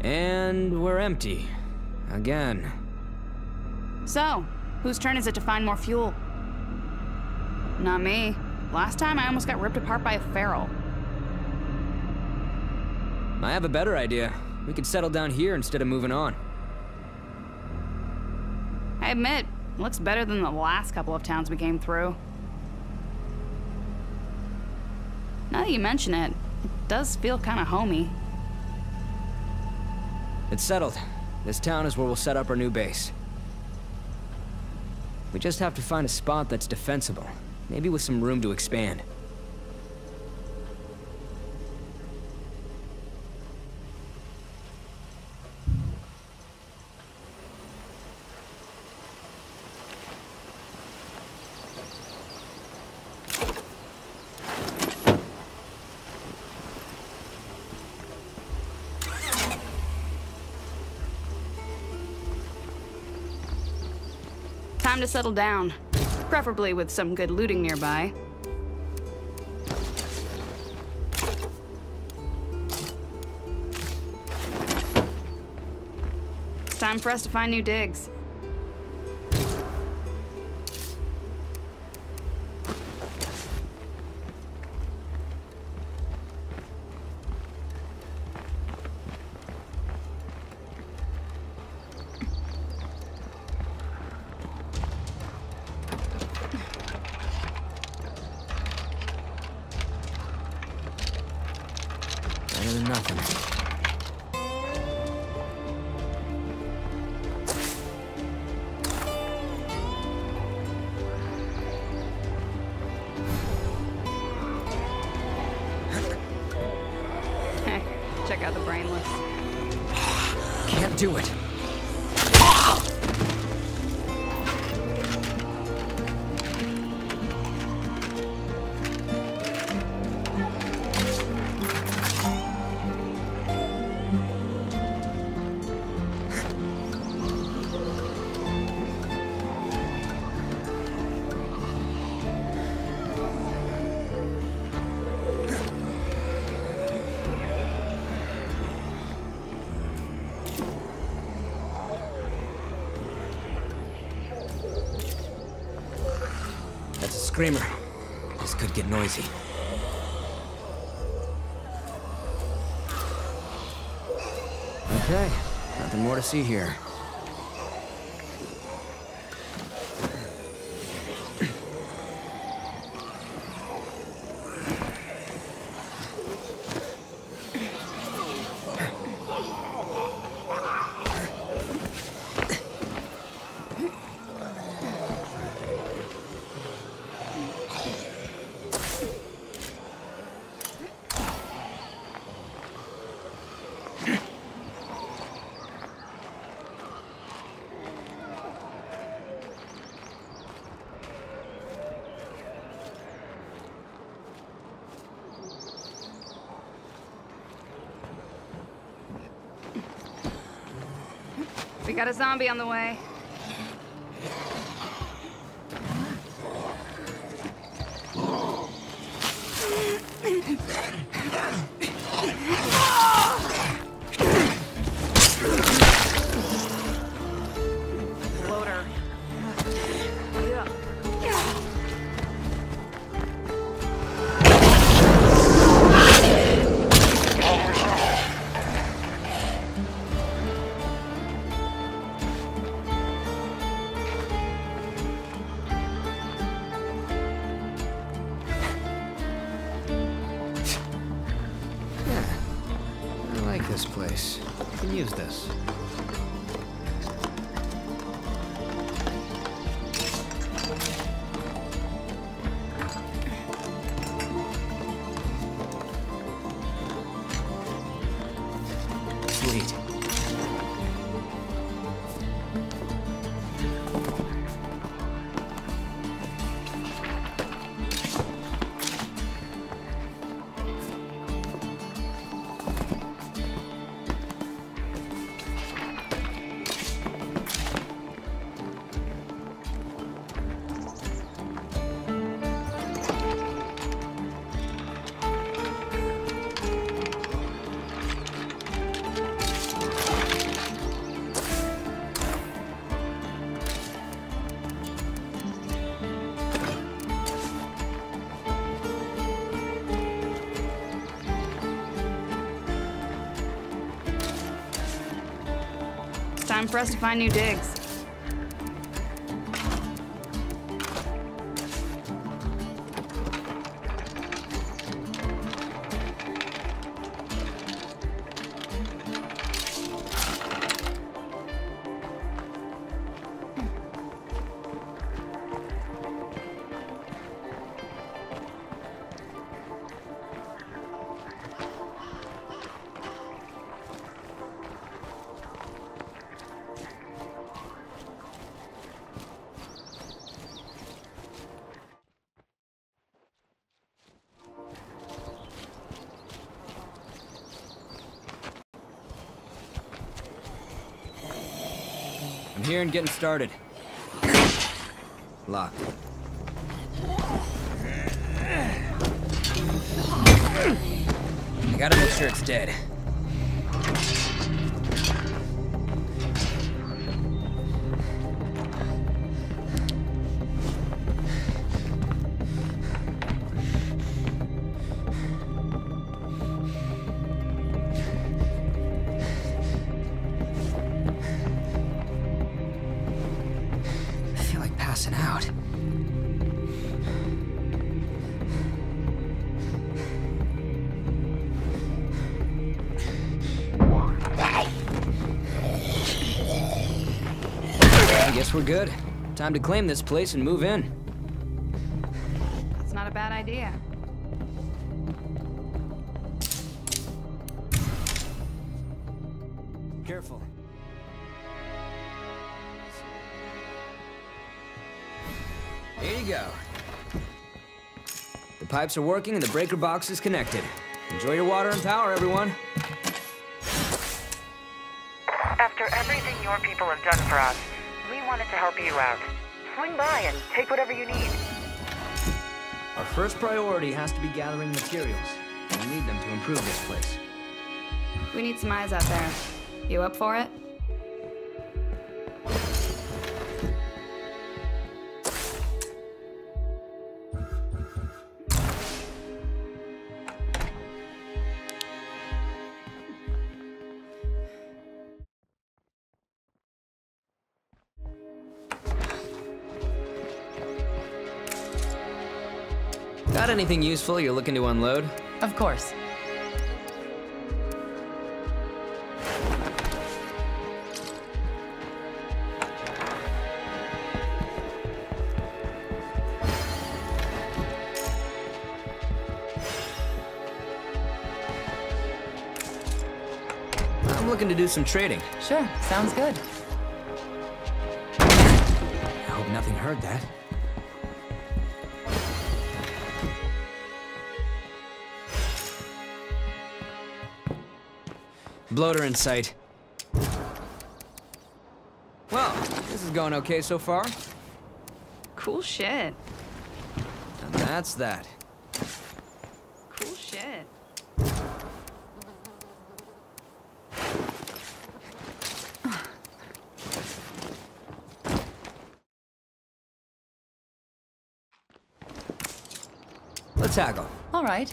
And we're empty. Again. So, whose turn is it to find more fuel? Not me. Last time I almost got ripped apart by a feral. I have a better idea. We could settle down here instead of moving on. I admit, it looks better than the last couple of towns we came through. Now that you mention it, it does feel kind of homey. It's settled. This town is where we'll set up our new base. We just have to find a spot that's defensible. Maybe with some room to expand. Time to settle down. Preferably with some good looting nearby. It's time for us to find new digs. Do it. That's a screamer. This could get noisy. Okay, nothing more to see here. We got a zombie on the way. This place. I can use this. Sweet. Time for us to find new digs. I'm here and getting started. Locked. I gotta make sure it's dead. Passing out. I guess we're good. Time to claim this place and move in. That's not a bad idea. Careful. Here you go. The pipes are working and the breaker box is connected. Enjoy your water and power, everyone. After everything your people have done for us, we wanted to help you out. Swing by and take whatever you need. Our first priority has to be gathering materials. We need them to improve this place. We need some eyes out there. You up for it? Got anything useful you're looking to unload? Of course. I'm looking to do some trading. Sure, sounds good. I hope nothing heard that. Bloater in sight. Well, this is going okay so far. Cool shit. And that's that. Cool shit. Let's haggle. All right.